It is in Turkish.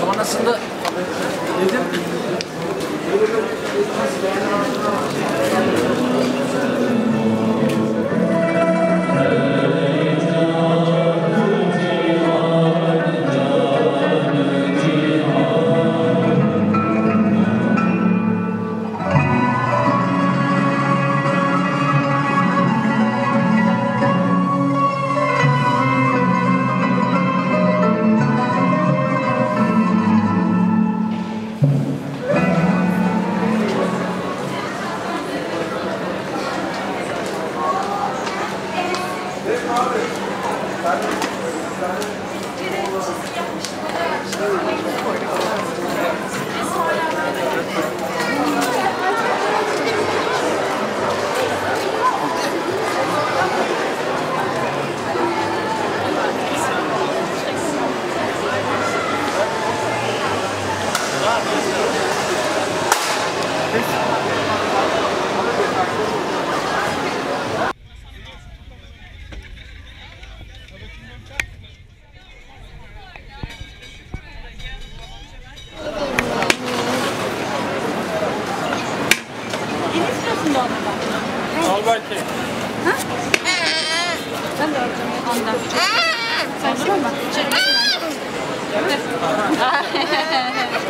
Sonrasında dedim Belki. Ben de alacağım ondan. Sen de mi?